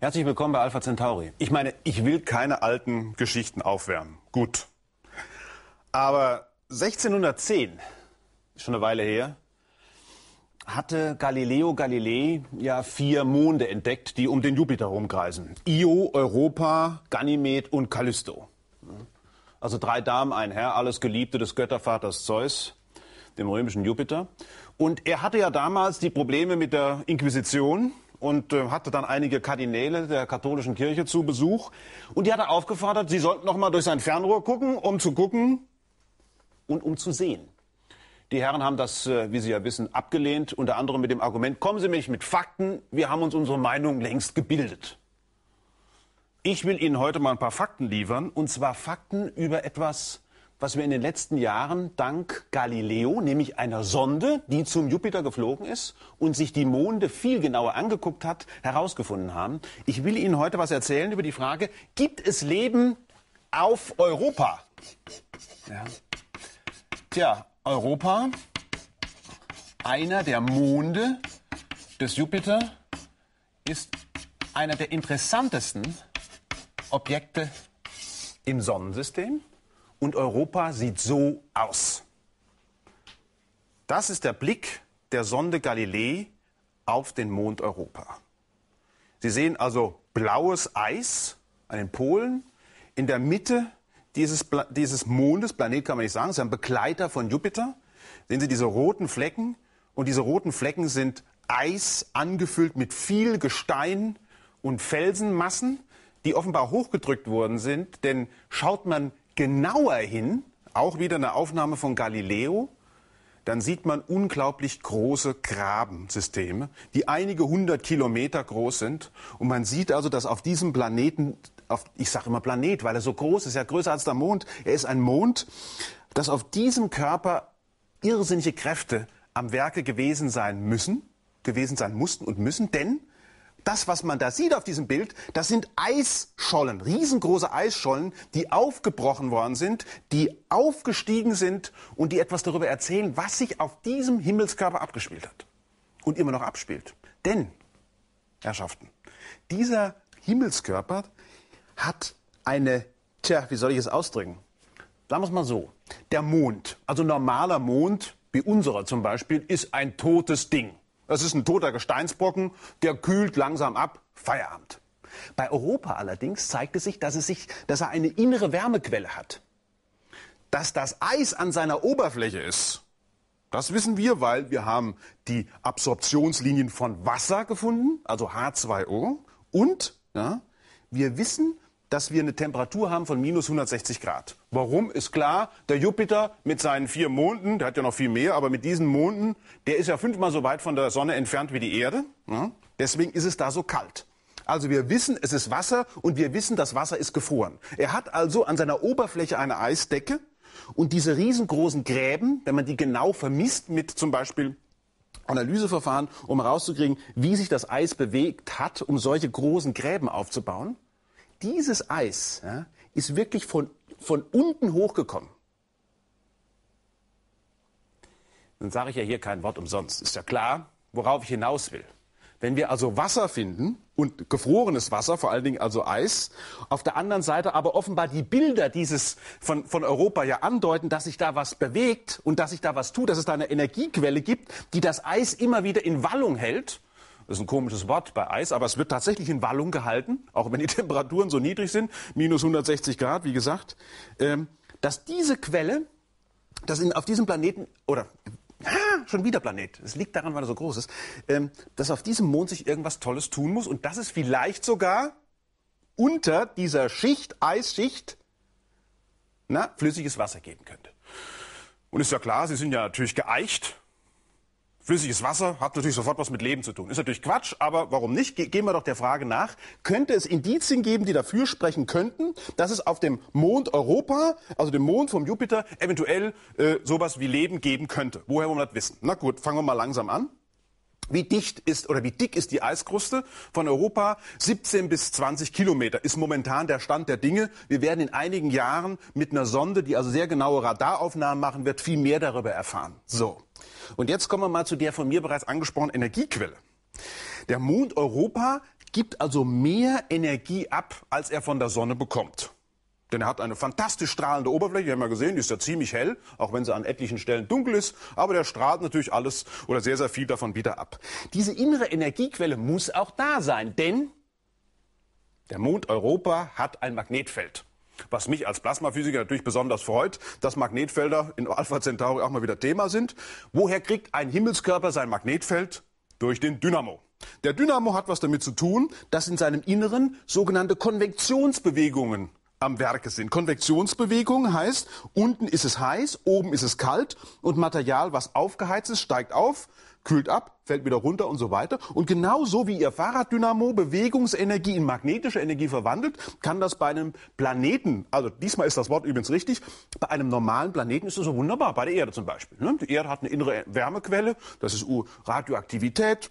Herzlich willkommen bei Alpha Centauri. Ich meine, ich will keine alten Geschichten aufwärmen. Gut. Aber 1610, schon eine Weile her, hatte Galileo Galilei ja vier Monde entdeckt, die um den Jupiter rumkreisen. Io, Europa, Ganymed und Callisto. Also drei Damen, ein Herr, alles Geliebte des Göttervaters Zeus, dem römischen Jupiter. Und er hatte ja damals die Probleme mit der Inquisition und äh, hatte dann einige Kardinäle der katholischen Kirche zu Besuch. Und die hat er aufgefordert, sie sollten noch mal durch sein Fernrohr gucken, um zu gucken und um zu sehen. Die Herren haben das, äh, wie Sie ja wissen, abgelehnt, unter anderem mit dem Argument, kommen Sie mich mit Fakten, wir haben uns unsere Meinung längst gebildet. Ich will Ihnen heute mal ein paar Fakten liefern, und zwar Fakten über etwas, was wir in den letzten Jahren dank Galileo, nämlich einer Sonde, die zum Jupiter geflogen ist und sich die Monde viel genauer angeguckt hat, herausgefunden haben. Ich will Ihnen heute was erzählen über die Frage, gibt es Leben auf Europa? Ja. Tja, Europa, einer der Monde des Jupiter, ist einer der interessantesten Objekte im Sonnensystem und Europa sieht so aus. Das ist der Blick der Sonde Galilei auf den Mond Europa. Sie sehen also blaues Eis an den Polen. In der Mitte dieses, dieses Mondes, Planet kann man nicht sagen, ist ein Begleiter von Jupiter. Sehen Sie diese roten Flecken? Und diese roten Flecken sind Eis angefüllt mit viel Gestein und Felsenmassen, die offenbar hochgedrückt worden sind. Denn schaut man genauer hin, auch wieder eine Aufnahme von Galileo, dann sieht man unglaublich große Grabensysteme, die einige hundert Kilometer groß sind. Und man sieht also, dass auf diesem Planeten auf, ich sage immer Planet, weil er so groß ist, ja größer als der Mond. Er ist ein Mond, dass auf diesem Körper irrsinnige Kräfte am Werke gewesen sein müssen, gewesen sein mussten und müssen, denn das, was man da sieht auf diesem Bild, das sind Eisschollen, riesengroße Eisschollen, die aufgebrochen worden sind, die aufgestiegen sind und die etwas darüber erzählen, was sich auf diesem Himmelskörper abgespielt hat und immer noch abspielt. Denn, Herrschaften, dieser Himmelskörper, hat eine, tja, wie soll ich es ausdrücken? Sagen wir es mal so. Der Mond, also normaler Mond, wie unserer zum Beispiel, ist ein totes Ding. Das ist ein toter Gesteinsbrocken, der kühlt langsam ab, Feierabend. Bei Europa allerdings zeigt es sich, dass, es sich, dass er eine innere Wärmequelle hat. Dass das Eis an seiner Oberfläche ist, das wissen wir, weil wir haben die Absorptionslinien von Wasser gefunden, also H2O. Und ja, wir wissen, dass wir eine Temperatur haben von minus 160 Grad. Warum? Ist klar, der Jupiter mit seinen vier Monden, der hat ja noch viel mehr, aber mit diesen Monden, der ist ja fünfmal so weit von der Sonne entfernt wie die Erde. Ja? Deswegen ist es da so kalt. Also wir wissen, es ist Wasser und wir wissen, das Wasser ist gefroren. Er hat also an seiner Oberfläche eine Eisdecke und diese riesengroßen Gräben, wenn man die genau vermisst mit zum Beispiel Analyseverfahren, um herauszukriegen, wie sich das Eis bewegt hat, um solche großen Gräben aufzubauen, dieses Eis ja, ist wirklich von, von unten hochgekommen. Dann sage ich ja hier kein Wort umsonst. Ist ja klar, worauf ich hinaus will. Wenn wir also Wasser finden und gefrorenes Wasser, vor allen Dingen also Eis, auf der anderen Seite aber offenbar die Bilder dieses von, von Europa ja andeuten, dass sich da was bewegt und dass sich da was tut, dass es da eine Energiequelle gibt, die das Eis immer wieder in Wallung hält das ist ein komisches Wort bei Eis, aber es wird tatsächlich in Wallung gehalten, auch wenn die Temperaturen so niedrig sind, minus 160 Grad, wie gesagt, ähm, dass diese Quelle, dass in, auf diesem Planeten, oder ah, schon wieder Planet, es liegt daran, weil er so groß ist, ähm, dass auf diesem Mond sich irgendwas Tolles tun muss und dass es vielleicht sogar unter dieser Schicht, Eisschicht, na, flüssiges Wasser geben könnte. Und ist ja klar, sie sind ja natürlich geeicht Flüssiges Wasser hat natürlich sofort was mit Leben zu tun. Ist natürlich Quatsch, aber warum nicht? Ge gehen wir doch der Frage nach. Könnte es Indizien geben, die dafür sprechen könnten, dass es auf dem Mond Europa, also dem Mond vom Jupiter, eventuell äh, sowas wie Leben geben könnte? Woher wollen wir das wissen? Na gut, fangen wir mal langsam an. Wie dicht ist oder wie dick ist die Eiskruste von Europa? 17 bis 20 Kilometer ist momentan der Stand der Dinge. Wir werden in einigen Jahren mit einer Sonde, die also sehr genaue Radaraufnahmen machen wird, viel mehr darüber erfahren. So. Und jetzt kommen wir mal zu der von mir bereits angesprochenen Energiequelle. Der Mond Europa gibt also mehr Energie ab, als er von der Sonne bekommt. Denn er hat eine fantastisch strahlende Oberfläche. Wir haben ja gesehen, die ist ja ziemlich hell, auch wenn sie an etlichen Stellen dunkel ist. Aber der strahlt natürlich alles oder sehr, sehr viel davon wieder ab. Diese innere Energiequelle muss auch da sein, denn der Mond Europa hat ein Magnetfeld. Was mich als Plasmaphysiker natürlich besonders freut, dass Magnetfelder in Alpha Centauri auch mal wieder Thema sind. Woher kriegt ein Himmelskörper sein Magnetfeld? Durch den Dynamo. Der Dynamo hat was damit zu tun, dass in seinem Inneren sogenannte Konvektionsbewegungen am Werke sind. Konvektionsbewegung heißt, unten ist es heiß, oben ist es kalt und Material, was aufgeheizt ist, steigt auf, kühlt ab, fällt wieder runter und so weiter. Und genauso wie Ihr Fahrraddynamo Bewegungsenergie in magnetische Energie verwandelt, kann das bei einem Planeten, also diesmal ist das Wort übrigens richtig, bei einem normalen Planeten ist das so wunderbar, bei der Erde zum Beispiel. Ne? Die Erde hat eine innere Wärmequelle, das ist Radioaktivität,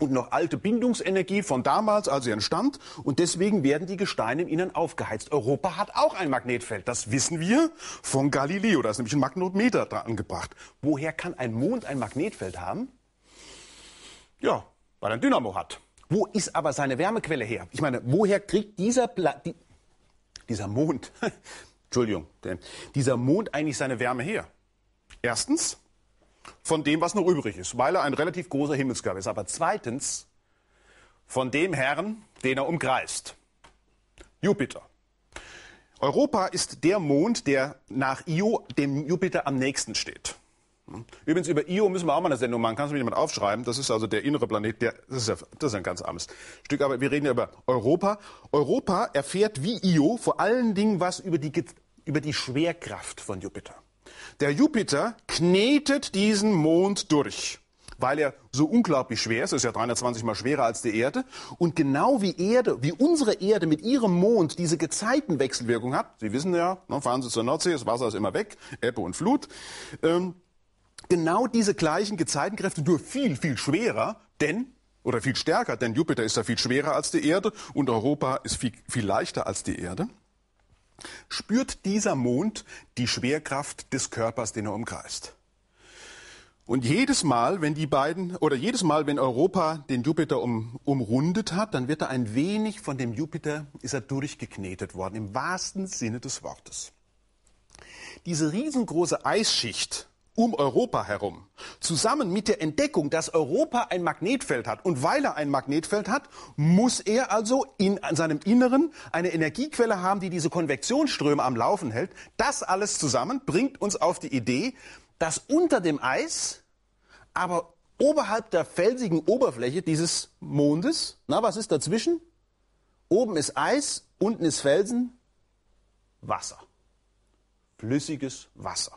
und noch alte Bindungsenergie von damals, als sie entstand. Und deswegen werden die Gesteine im Innern aufgeheizt. Europa hat auch ein Magnetfeld. Das wissen wir von Galileo. Da ist nämlich ein Magnetometer dran angebracht. Woher kann ein Mond ein Magnetfeld haben? Ja, weil er ein Dynamo hat. Wo ist aber seine Wärmequelle her? Ich meine, woher kriegt dieser, Pla die, dieser Mond, Entschuldigung, dieser Mond eigentlich seine Wärme her? Erstens, von dem, was noch übrig ist, weil er ein relativ großer Himmelskörper ist. Aber zweitens von dem Herrn, den er umkreist. Jupiter. Europa ist der Mond, der nach Io dem Jupiter am nächsten steht. Übrigens, über Io müssen wir auch mal eine Sendung machen. Kannst du mir jemand aufschreiben? Das ist also der innere Planet. Der, das, ist ja, das ist ein ganz armes Stück. Aber wir reden ja über Europa. Europa erfährt wie Io vor allen Dingen was über die, über die Schwerkraft von Jupiter. Der Jupiter knetet diesen Mond durch, weil er so unglaublich schwer ist. Ist ja 320 mal schwerer als die Erde. Und genau wie Erde, wie unsere Erde mit ihrem Mond diese Gezeitenwechselwirkung hat. Sie wissen ja, ne, fahren Sie zur Nordsee, das Wasser ist immer weg, Ebbe und Flut. Ähm, genau diese gleichen Gezeitenkräfte, nur viel, viel schwerer, denn oder viel stärker, denn Jupiter ist ja viel schwerer als die Erde und Europa ist viel, viel leichter als die Erde spürt dieser Mond die Schwerkraft des Körpers, den er umkreist. Und jedes Mal, wenn die beiden, oder jedes Mal, wenn Europa den Jupiter um, umrundet hat, dann wird er ein wenig von dem Jupiter, ist er durchgeknetet worden, im wahrsten Sinne des Wortes. Diese riesengroße Eisschicht um Europa herum. Zusammen mit der Entdeckung, dass Europa ein Magnetfeld hat. Und weil er ein Magnetfeld hat, muss er also in seinem Inneren eine Energiequelle haben, die diese Konvektionsströme am Laufen hält. Das alles zusammen bringt uns auf die Idee, dass unter dem Eis, aber oberhalb der felsigen Oberfläche dieses Mondes, na, was ist dazwischen? Oben ist Eis, unten ist Felsen, Wasser. Flüssiges Wasser.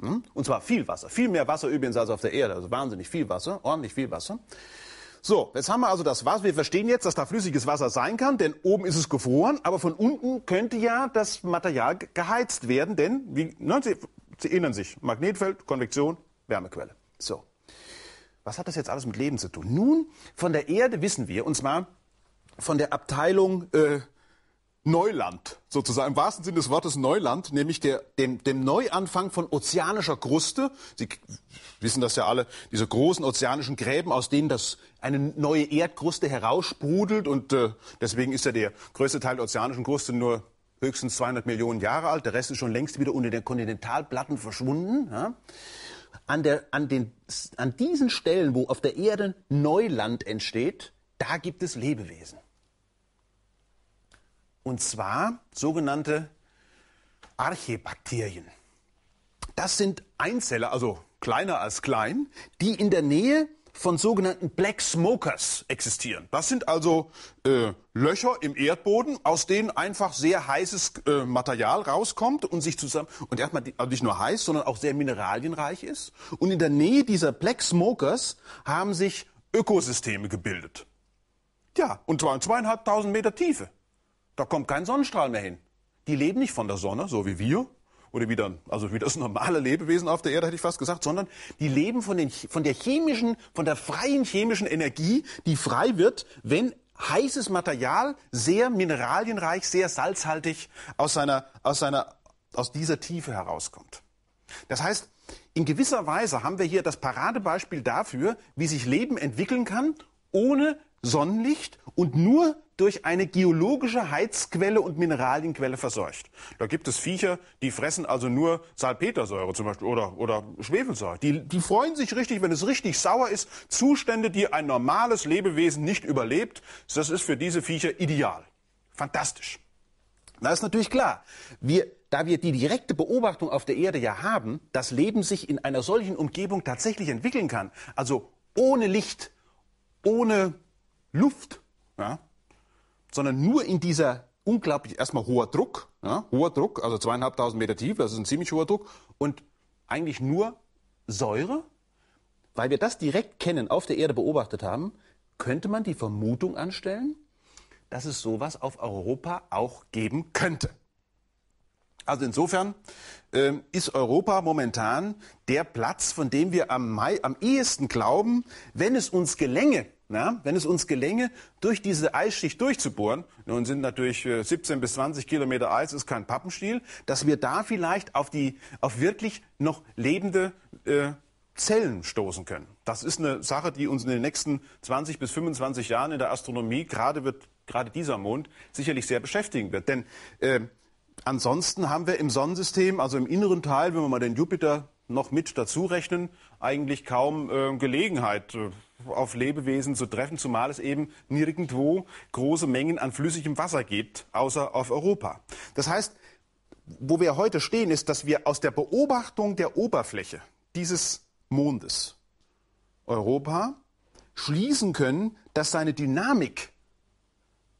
Hm? Und zwar viel Wasser. Viel mehr Wasser übrigens als auf der Erde. Also wahnsinnig viel Wasser, ordentlich viel Wasser. So, jetzt haben wir also das Wasser. Wir verstehen jetzt, dass da flüssiges Wasser sein kann, denn oben ist es gefroren, aber von unten könnte ja das Material geheizt werden, denn, wie, ne, Sie, Sie erinnern sich, Magnetfeld, Konvektion, Wärmequelle. So. Was hat das jetzt alles mit Leben zu tun? Nun, von der Erde wissen wir, und zwar von der Abteilung äh, Neuland, sozusagen im wahrsten Sinne des Wortes Neuland, nämlich der, dem, dem Neuanfang von ozeanischer Kruste. Sie wissen das ja alle, diese großen ozeanischen Gräben, aus denen das eine neue Erdkruste heraussprudelt und äh, deswegen ist ja der größte Teil der ozeanischen Kruste nur höchstens 200 Millionen Jahre alt. Der Rest ist schon längst wieder unter den Kontinentalplatten verschwunden. Ja? An, der, an, den, an diesen Stellen, wo auf der Erde Neuland entsteht, da gibt es Lebewesen. Und zwar sogenannte Archebakterien. Das sind Einzeller, also kleiner als klein, die in der Nähe von sogenannten Black Smokers existieren. Das sind also äh, Löcher im Erdboden, aus denen einfach sehr heißes äh, Material rauskommt und sich zusammen und erstmal also nicht nur heiß, sondern auch sehr mineralienreich ist. Und in der Nähe dieser Black Smokers haben sich Ökosysteme gebildet. Ja, und zwar in zweieinhalbtausend Meter Tiefe. Da kommt kein Sonnenstrahl mehr hin. Die leben nicht von der Sonne, so wie wir, oder wie, dann, also wie das normale Lebewesen auf der Erde, hätte ich fast gesagt, sondern die leben von, den, von der chemischen, von der freien chemischen Energie, die frei wird, wenn heißes Material, sehr mineralienreich, sehr salzhaltig aus, seiner, aus, seiner, aus dieser Tiefe herauskommt. Das heißt, in gewisser Weise haben wir hier das Paradebeispiel dafür, wie sich Leben entwickeln kann, ohne Sonnenlicht und nur durch eine geologische Heizquelle und Mineralienquelle verseucht. Da gibt es Viecher, die fressen also nur Salpetersäure zum Beispiel oder, oder Schwefelsäure. Die, die freuen sich richtig, wenn es richtig sauer ist. Zustände, die ein normales Lebewesen nicht überlebt, das ist für diese Viecher ideal. Fantastisch. Da ist natürlich klar, wir, da wir die direkte Beobachtung auf der Erde ja haben, dass Leben sich in einer solchen Umgebung tatsächlich entwickeln kann, also ohne Licht, ohne Luft, ja, sondern nur in dieser unglaublich erstmal hoher Druck, ja, hoher Druck, also zweieinhalbtausend Meter tief, das ist ein ziemlich hoher Druck und eigentlich nur Säure, weil wir das direkt kennen, auf der Erde beobachtet haben, könnte man die Vermutung anstellen, dass es sowas auf Europa auch geben könnte. Also insofern ähm, ist Europa momentan der Platz, von dem wir am, am ehesten glauben, wenn es uns gelänge, na, wenn es uns gelänge, durch diese Eisschicht durchzubohren, nun sind natürlich 17 äh, bis 20 Kilometer Eis, ist kein Pappenstiel, dass wir da vielleicht auf, die, auf wirklich noch lebende äh, Zellen stoßen können. Das ist eine Sache, die uns in den nächsten 20 bis 25 Jahren in der Astronomie, gerade wird gerade dieser Mond, sicherlich sehr beschäftigen wird. Denn äh, ansonsten haben wir im Sonnensystem, also im inneren Teil, wenn wir mal den Jupiter noch mit dazu rechnen, eigentlich kaum äh, Gelegenheit. Auf Lebewesen zu treffen, zumal es eben nirgendwo große Mengen an flüssigem Wasser gibt, außer auf Europa. Das heißt, wo wir heute stehen, ist, dass wir aus der Beobachtung der Oberfläche dieses Mondes Europa schließen können, dass seine Dynamik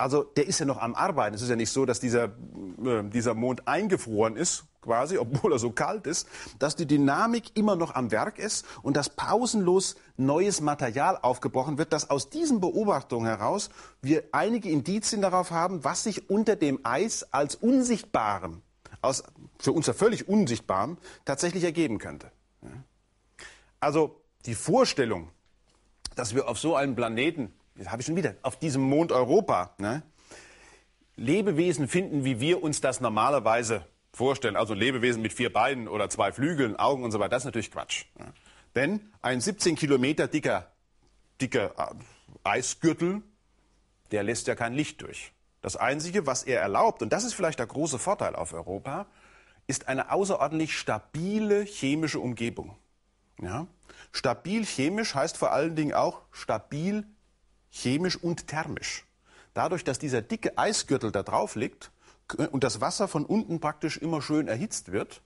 also der ist ja noch am Arbeiten. Es ist ja nicht so, dass dieser, äh, dieser Mond eingefroren ist, quasi, obwohl er so kalt ist, dass die Dynamik immer noch am Werk ist und dass pausenlos neues Material aufgebrochen wird, dass aus diesen Beobachtungen heraus wir einige Indizien darauf haben, was sich unter dem Eis als Unsichtbarem, aus, für uns ja völlig Unsichtbarem, tatsächlich ergeben könnte. Also die Vorstellung, dass wir auf so einem Planeten jetzt habe ich schon wieder, auf diesem Mond Europa, ne, Lebewesen finden, wie wir uns das normalerweise vorstellen. Also Lebewesen mit vier Beinen oder zwei Flügeln, Augen und so weiter. Das ist natürlich Quatsch. Ne? Denn ein 17 Kilometer dicker, dicker äh, Eisgürtel, der lässt ja kein Licht durch. Das Einzige, was er erlaubt, und das ist vielleicht der große Vorteil auf Europa, ist eine außerordentlich stabile chemische Umgebung. Ja? Stabil chemisch heißt vor allen Dingen auch stabil chemisch und thermisch. Dadurch, dass dieser dicke Eisgürtel da drauf liegt und das Wasser von unten praktisch immer schön erhitzt wird,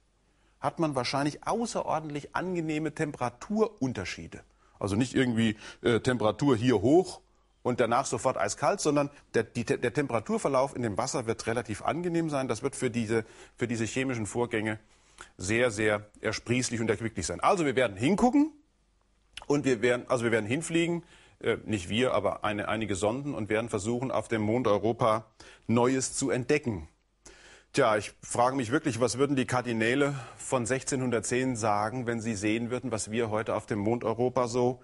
hat man wahrscheinlich außerordentlich angenehme Temperaturunterschiede. Also nicht irgendwie äh, Temperatur hier hoch und danach sofort eiskalt, sondern der, die, der, Temperaturverlauf in dem Wasser wird relativ angenehm sein. Das wird für diese, für diese chemischen Vorgänge sehr, sehr ersprießlich und erquicklich sein. Also wir werden hingucken und wir werden, also wir werden hinfliegen äh, nicht wir, aber eine, einige Sonden und werden versuchen, auf dem Mond Europa Neues zu entdecken. Tja, ich frage mich wirklich, was würden die Kardinäle von 1610 sagen, wenn sie sehen würden, was wir heute auf dem Mond Europa so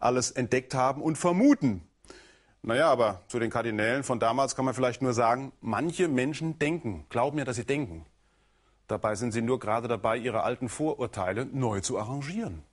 alles entdeckt haben und vermuten. Naja, aber zu den Kardinälen von damals kann man vielleicht nur sagen, manche Menschen denken, glauben ja, dass sie denken. Dabei sind sie nur gerade dabei, ihre alten Vorurteile neu zu arrangieren.